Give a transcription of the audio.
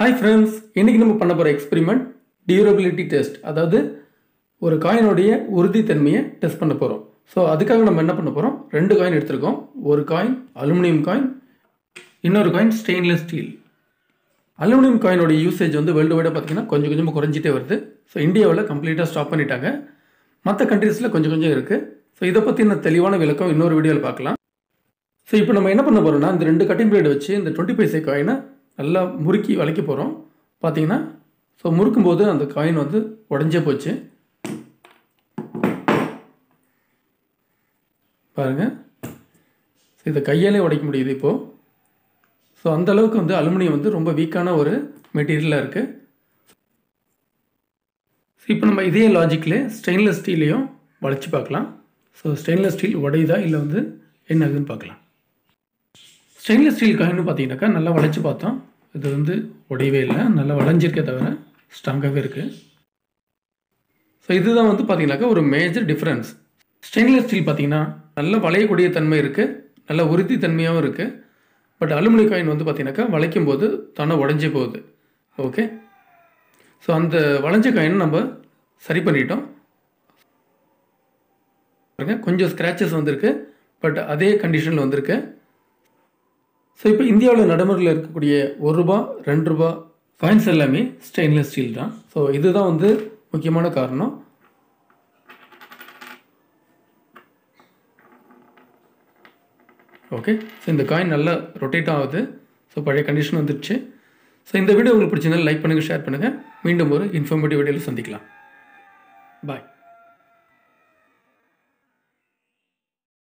Hi friends இன்றைக்கி நம்ம பண்ண போகிற எக்ஸ்பெரிமெண்ட் டியூரபிலிட்டி டெஸ்ட் அதாவது ஒரு காயினுடைய உறுதித்தன்மையை டெஸ்ட் பண்ண போகிறோம் ஸோ அதுக்காக நம்ம என்ன பண்ண போகிறோம் ரெண்டு காயின் எடுத்திருக்கோம். ஒரு காயின் அலுமினியம் காயின் இன்னொரு காயின் ஸ்டெயின்லெஸ் ஸ்டீல் அலுமினியம் காயினோட யூசேஜ் வந்து வேர்ல்டு வைடாக பார்த்தீங்கன்னா கொஞ்சம் கொஞ்சமாக குறைஞ்சிட்டே வருது. ஸோ இந்தியாவில் கம்ப்ளீட்டாக ஸ்டாப் பண்ணிட்டாங்க. மற்ற கண்ட்ரீஸில் கொஞ்சம் கொஞ்சம் இருக்குது ஸோ இதை பற்றின தெளிவான விளக்கம் இன்னொரு வீடியோவில் பார்க்கலாம். ஸோ இப்போ நம்ம என்ன பண்ண போகிறோம்னா இந்த ரெண்டு கட்டிங் பிளேட் வச்சு இந்த டுவெண்ட்டி பைசே காயினை நல்லா முறுக்கி வளைக்க போகிறோம் பார்த்தீங்கன்னா ஸோ முறுக்கும் போது அந்த காயின் வந்து உடஞ்சே போச்சு. பாருங்கள் ஸோ இதை கையாலே உடைக்க முடியுது இப்போது ஸோ அந்த அளவுக்கு வந்து அலுமினியம் வந்து ரொம்ப வீக்கான ஒரு மெட்டீரியலாக இருக்குது ஸோ இப்போ நம்ம இதே லாஜிக்கில் ஸ்டெயின்லெஸ் ஸ்டீலையும் வளைச்சி பார்க்கலாம். ஸோ ஸ்டெயின்லெஸ் ஸ்டீல் உடையுதா இல்லை வந்து என்ன ஆகுதுன்னு பார்க்கலாம். ஸ்டெயின்லெஸ் ஸ்டீல் காயின்னு பார்த்தீங்கன்னாக்கா நல்லா வளைச்சி பார்த்தோம். இது வந்து உடையவே இல்லை. நல்லா வளைஞ்சிருக்கே தவிர ஸ்ட்ராங்காகவே இருக்குது ஸோ இதுதான் வந்து பார்த்தீங்கன்னாக்கா ஒரு மேஜர் டிஃப்ரென்ஸ் ஸ்டெயின்லெஸ் ஸ்டீல் பார்த்தீங்கன்னா நல்லா வளையக்கூடிய தன்மை இருக்குது நல்ல உறுதி தன்மையாகவும் இருக்குது பட் அலுமினிய காயின் வந்து பார்த்தீங்கன்னாக்கா வளைக்கும் போது தானே உடஞ்சி போகுது. ஓகே ஸோ அந்த வளைஞ்ச காயினை நம்ம சரி பண்ணிட்டோம். பாருங்க கொஞ்சம் ஸ்க்ராச்சஸ் வந்திருக்கு. பட் அதே கண்டிஷனில் வந்திருக்கு. ஸோ இப்போ இந்தியாவில் நடைமுறையில் இருக்கக்கூடிய ஒரு ரூபா ரெண்டு ரூபா காயின்ஸ் எல்லாமே ஸ்டெயின்லெஸ் ஸ்டீல் தான். ஸோ இதுதான் வந்து முக்கியமான காரணம். ஓகே ஸோ இந்த காயின் நல்லா ரொட்டேட் ஆகுது. ஸோ பழைய கண்டிஷன் வந்துடுச்சு ஸோ இந்த வீடியோ உங்களுக்கு பிடிச்சிருந்தால் லைக் பண்ணுங்கள் ஷேர் பண்ணுங்கள் மீண்டும் ஒரு இன்ஃபர்மேட்டிவ் வீடியோவில் சந்திக்கலாம். பாய்